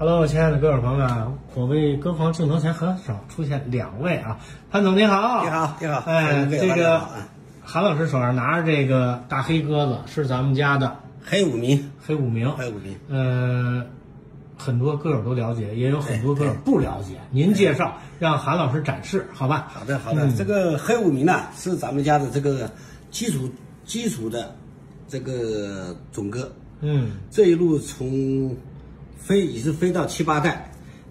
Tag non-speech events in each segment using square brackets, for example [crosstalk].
Hello，亲爱的歌友朋友们，我为歌房镜头前很少出现两位啊，潘总你好，你好，你好，哎，这个韩老师手上拿着这个大黑鸽子是咱们家的黑五名，黑五名，黑五名，呃，很多歌友都了解，也有很多歌友不了解，您介绍让韩老师展示，好吧？好的，好的。嗯这个黑五名呢，是咱们家的这个基础基础的这个种歌，嗯这一路从飞已是飞到七八代，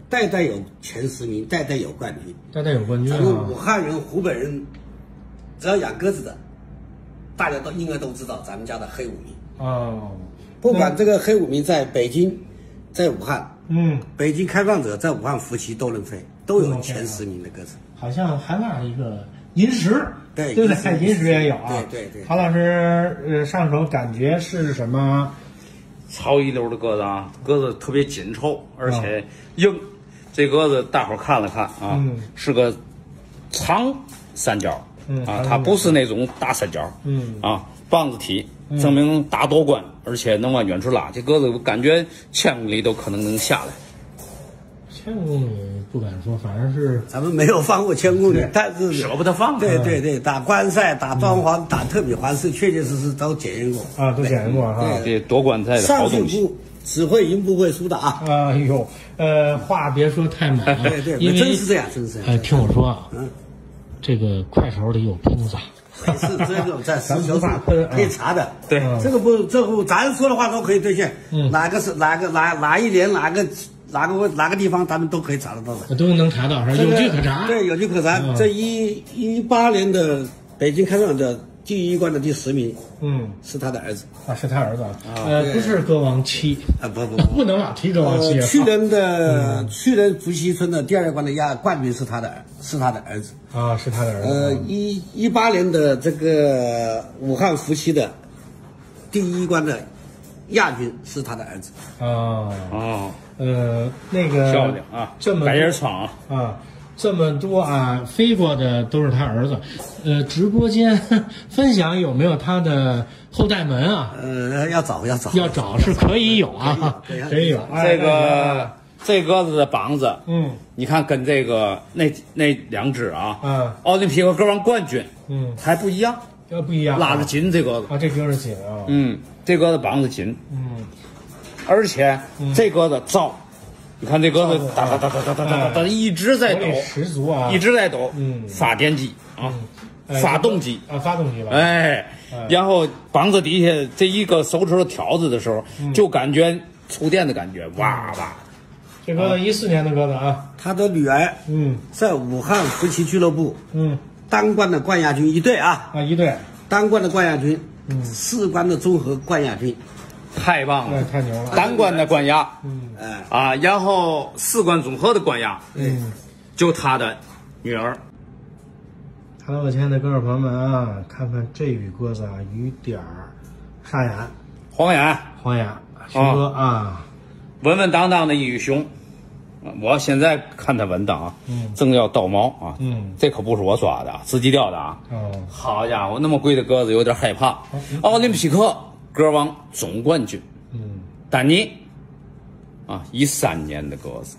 代代有前十名，代代有冠军。代代有冠军啊咱们武，汉人、湖北人，只要养鸽子的，大家都应该都知道咱们家的黑五名。哦，不管这个黑五名在北京，在武汉，嗯，北京开放者在武汉服期都能飞，都有前十名的鸽子。好像还落了一个银石，对对不对？银石银石也有啊。对对对韩老师，呃，上手感觉是什么？超一流的鸽子啊，鸽子特别紧凑，而且硬。这鸽子大伙看了看啊，嗯是个长三角，啊，它不是那种大三角，嗯啊，棒子体，证明大夺冠，而且能往远处拉。这鸽子我感觉千公里都可能能下来。千公里不敢说，反正是咱们没有放过千公里，但是舍不得放对对对，打关赛、打装潢、打特比环是确确实实都检验过啊，都检验过哈。对夺冠赛的上去好东西。不只会赢不会输的啊！哎呦，呃，话别说太满，[laughs] 对对，因为真是这样，真是这呃，样。听我说啊，嗯，这个快手里有钉子，是这种在实咱球无法喷啊可以查的。对嗯这个不，这个咱说的话都可以兑现。嗯哪个是哪个哪哪一年哪个哪个哪个地方，咱们都可以查得到的。都能查到，有据可查。对，有据可查。嗯这一一八年的北京开放的第一关的第十名嗯，是他的儿子。啊，是他儿子啊，呃，不是歌王七，啊，不不 [laughs] 不能老提歌王七。去年的去年伏羲村的第二关的亚冠军是他的儿是他的儿子。啊，是他的儿子。呃，一一八年的这个武汉伏羲的第一关的亚军是他的儿子。啊，哦，呃，那个漂亮啊！这么白叶窗啊，啊，这么多啊，飞过的都是他儿子。呃，直播间 [laughs] 分享有没有他的后代们啊？呃，要找要找。要找是可以有啊，可以有这个这鸽子的膀子，嗯你看跟这个那那两只啊，嗯奥林匹克歌王冠军嗯，还不一样，要不一样，拉着紧这鸽子，啊，这歌是紧啊，嗯，这鸽子膀子紧，嗯。而且这鸽子招，你看这鸽子哒哒哒哒哒哒哒哒哒一直在抖，十足啊，一直在抖，嗯。发电机啊，哎发动机，啊，发动机吧，哎，然后膀子底下这一个手指头挑子的时候，就感觉触电的感觉，哇哇，这鸽子一四年的鸽子啊，他的女儿嗯。在武汉夫妻俱乐部嗯单冠的冠亚军一队啊，啊，一队，单冠的冠亚军，嗯。四冠的综合冠亚军，太棒了，那太牛了，单冠的冠亚。嗯。哎，啊，然后四冠综合的冠亚，嗯。就他的女儿，Hello，亲爱的各位朋友们啊，看看这羽鸽子啊，雨点儿。沙眼，黄眼，黄眼，熊哥啊，稳稳当当的一羽熊。我现在看他文档啊，嗯。正要倒毛啊，嗯。这可不是我抓的啊，自己钓的啊。哦，好家伙，那么贵的鸽子有点害怕。奥林匹克鸽王总冠军嗯，丹尼啊，一三年的鸽子，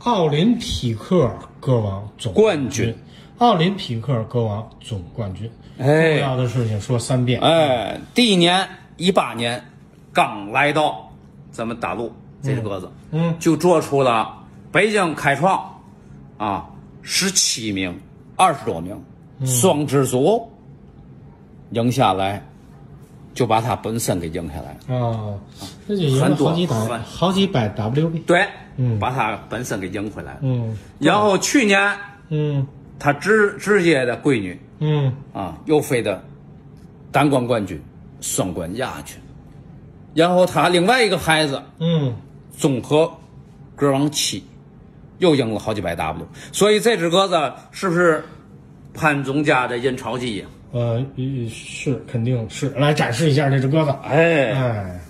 奥林匹克鸽王总冠军，奥林匹克鸽王总冠军，重哎要的事情说三遍，哎，第一年一八年刚来到咱们大陆，这只鸽子，嗯就做出了北京开创啊十七名、二十多名双知足赢下来，就把它本身给赢下来了。啊，那就赢了很多好几百好几百 WB，对，嗯把它本身给赢回来了。嗯然后去年嗯他直直接的闺女嗯啊，又飞的单冠冠军、双冠亚军，然后他另外一个孩子嗯，综合歌王七，又赢了好几百 W，所以这只鸽子是不是潘总家的印钞机呀？呃是肯定是，来展示一下这只鸽子，哎，哎，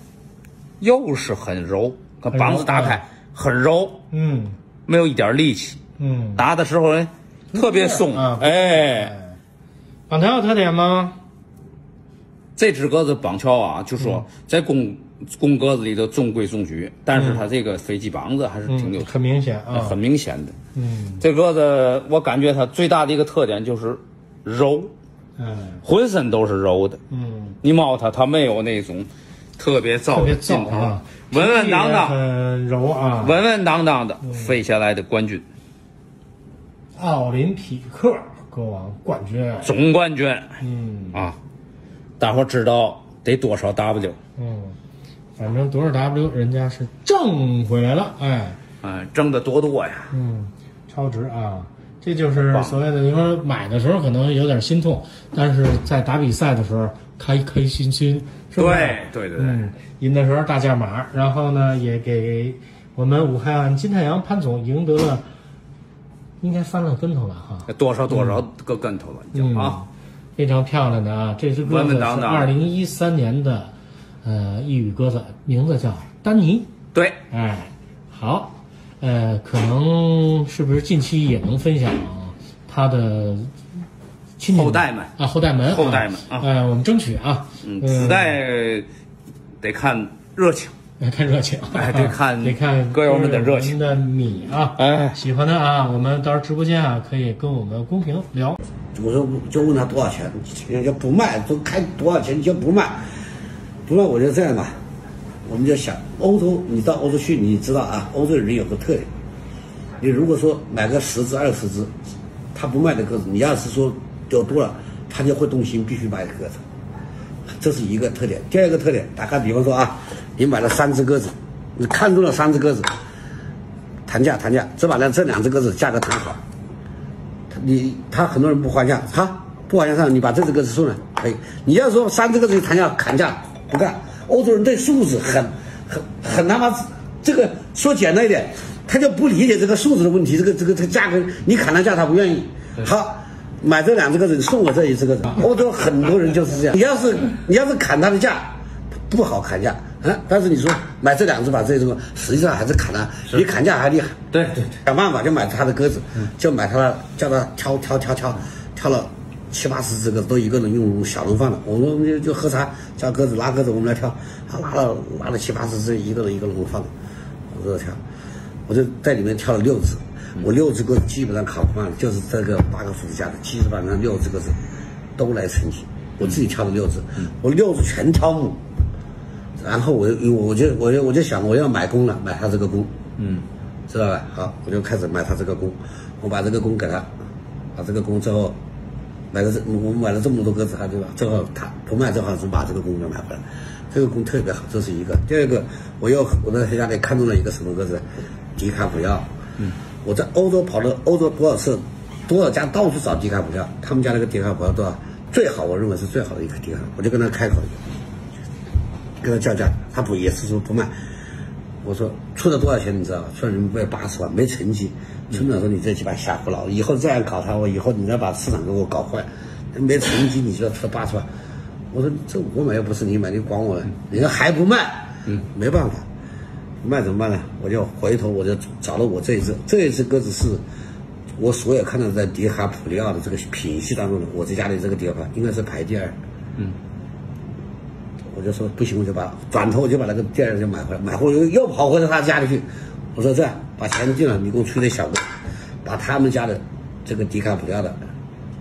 又是很柔，把膀子打开，很柔，嗯。没有一点力气，嗯，打的时候呢特别松啊，哎。绑条有特点吗？这只鸽子绑桥啊，就说在公公鸽子里头中规中矩，但是它这个飞机膀子还是挺有嗯，很明显啊，很明显的。嗯，这鸽子我感觉它最大的一个特点就是柔，嗯，浑身都是柔的。嗯，你摸它，它没有那种特别特别燥的劲头啊，稳稳当当、很柔啊。稳稳当当的飞下来的冠军，奥林匹克歌王冠军，总冠军。嗯。啊！大伙知道得多少 W？嗯，反正多少 W 人家是挣回来了，哎，嗯，挣得多多呀！嗯，超值啊！这就是所谓的，你说买的时候可能有点心痛，但是在打比赛的时候开开心心，是吧？对对对对嗯，赢的时候大价码，然后呢也给我们武汉金太阳潘总赢得了，应该翻了跟头了哈。多少多少个跟头了，已经啊！非常漂亮的啊！这只鸽子是二零一三年的，呃，一语鸽子，名字叫丹尼。对，哎，好，呃，可能是不是近期也能分享他的亲戚后代们。啊，后代们，后代们啊呃，我们争取啊，嗯，子代得看热情，来看热情，哎得看 [laughs] 得看歌友们的热情。的米啊，哎。喜欢的啊，我们到时候直播间啊，可以跟我们公屏聊。我说就问他多少钱，人家不卖，都开多少钱你就不卖，不卖我就这样吧，我们就想欧洲，你到欧洲去，你知道啊，欧洲人有个特点，你如果说买个十只二十只，他不卖的鸽子，你要是说有多了，他就会动心，必须买鸽子，这是一个特点。第二个特点，打个比方说啊，你买了三只鸽子，你看中了三只鸽子，谈价谈价，只把那这两只鸽子价格谈好。你他很多人不还价，哈，不还价上你把这只鸽子送了可以。你要说三只鸽子谈价砍价不干，欧洲人对数字很很很他妈，这个说简单一点，他就不理解这个数字的问题，这个这个这个价格你砍了价他不愿意。好，买这两只鸽子，你送我这一只鸽子。欧洲很多人就是这样，你要是你要是砍他的价，不好砍价。啊！但是你说买这两只把这只，实际上还是砍了，比砍价还厉害。对对对，想办法就买他的鸽子，就买他的，叫他挑挑挑挑，挑了七八十只鸽子，都一个人用小笼放的。我们就就喝茶，叫鸽子拉鸽子，我们来挑。他拉了拉了七八十只，一个人一个笼放的，我就挑，我就在里面挑了六只。我六只鸽子基本上考不慢，就是这个八个副驾的，基本上六只鸽子都来成绩。我自己挑了六只，我六只全挑母。然后我我我就我就我就想我要买公了，买他这个公，嗯，知道吧？好，我就开始买他这个公，我把这个公给他，把这个公之后，买了这我买了这么多鸽子，他对吧？正好他不卖，正好是把这个公给买回来，这个公特别好，这是一个。第二个，我又我在家里看中了一个什么鸽子，迪卡普要。嗯，我在欧洲跑了欧洲多少次，多少家到处找迪卡普要，他们家那个迪卡普要多少最好，我认为是最好的一个迪卡，我就跟他开口。跟他叫价，他不也是说不卖。我说出了多少钱你知道吧？出了人民币八十万，没成绩。村长说你这鸡巴瞎胡闹，以后这样搞他，我以后你再把市场给我搞坏，没成绩你就要出八十万。我说这我买又不是你买，你管我呢？人家还不卖，嗯，没办法，卖怎么办呢？我就回头我就找了我这一只，这一只鸽子是我所有看到在迪卡普利奥的这个品系当中的，我这家里这个地方应该是排第二，嗯。我就说不行，我就把转头我就把那个第二就买回来，买回来又又跑回到他家里去。我说这样，把钱进了，你给我出点小个，把他们家的这个迪卡普廖的，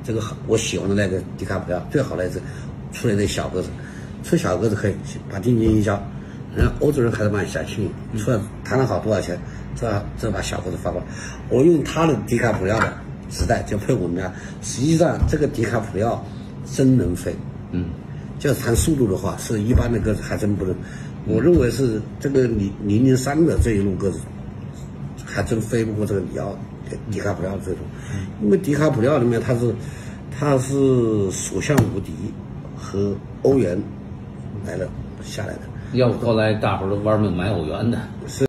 这个好我喜欢的那个迪卡普廖最好的一只，出来的小个子，出小个子可以把定金一交，人家欧洲人还是蛮小心，出来谈了好多少钱，这这把小个子发过来，我用他的迪卡普廖的纸袋就配我们家，实际上这个迪卡普廖真能飞，嗯。就谈速度的话，是一般的鸽子还真不能。我认为是这个零零零三的这一路鸽子，还真飞不过这个里奥迪卡普奥这种。因为迪卡普奥里面它是它是所向无敌和欧元来了下来的。要不后来大伙儿都玩命买欧元的。是